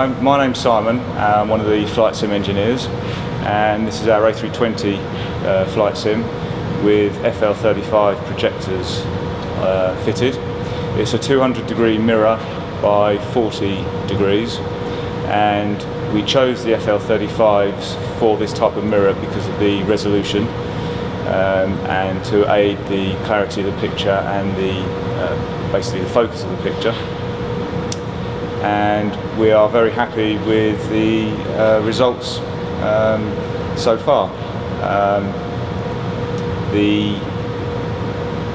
I'm, my name's Simon, I'm one of the flight sim engineers and this is our A320 uh, flight sim with FL35 projectors uh, fitted. It's a 200 degree mirror by 40 degrees and we chose the FL35s for this type of mirror because of the resolution um, and to aid the clarity of the picture and the uh, basically the focus of the picture and we are very happy with the uh, results um, so far. Um, the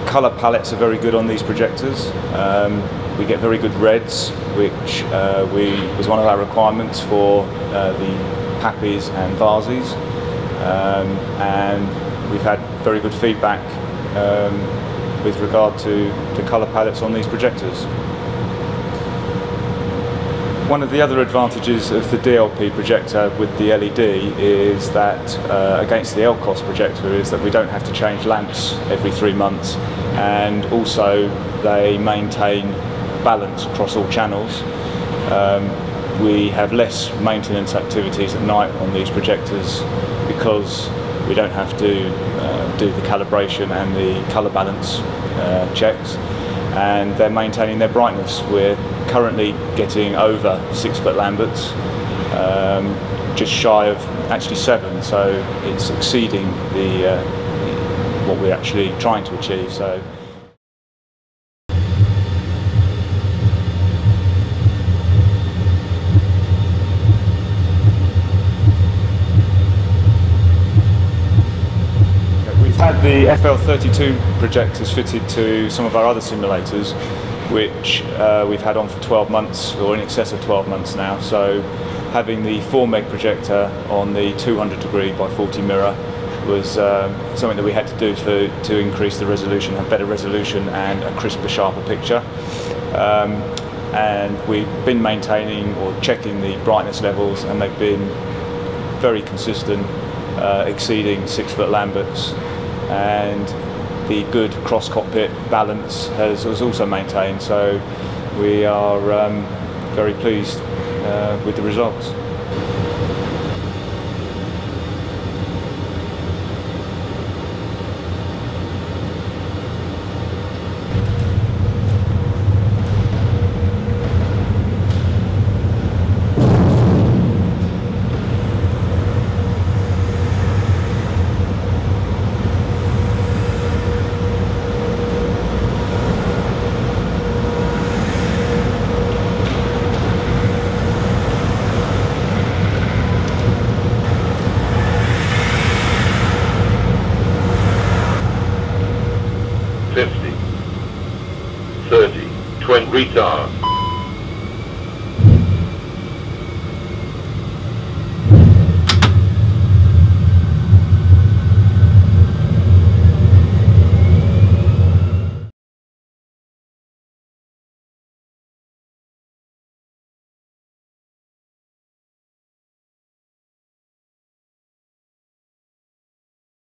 colour palettes are very good on these projectors. Um, we get very good reds, which uh, we, was one of our requirements for uh, the PAPIs and VASIs. Um, and we've had very good feedback um, with regard to the colour palettes on these projectors. One of the other advantages of the DLP projector with the LED is that uh, against the LCOS projector is that we don't have to change lamps every three months and also they maintain balance across all channels. Um, we have less maintenance activities at night on these projectors because we don't have to uh, do the calibration and the colour balance uh, checks and they're maintaining their brightness. We're currently getting over six foot Lamberts, um, just shy of actually seven, so it's exceeding the uh, what we're actually trying to achieve. So. had the FL32 projectors fitted to some of our other simulators, which uh, we've had on for 12 months, or in excess of 12 months now. So having the 4 meg projector on the 200 degree by 40 mirror was um, something that we had to do for, to increase the resolution, have better resolution and a crisper, sharper picture. Um, and we've been maintaining or checking the brightness levels and they've been very consistent, uh, exceeding six foot Lamberts and the good cross cockpit balance has, was also maintained. So we are um, very pleased uh, with the results. 50, 30, 20, retard.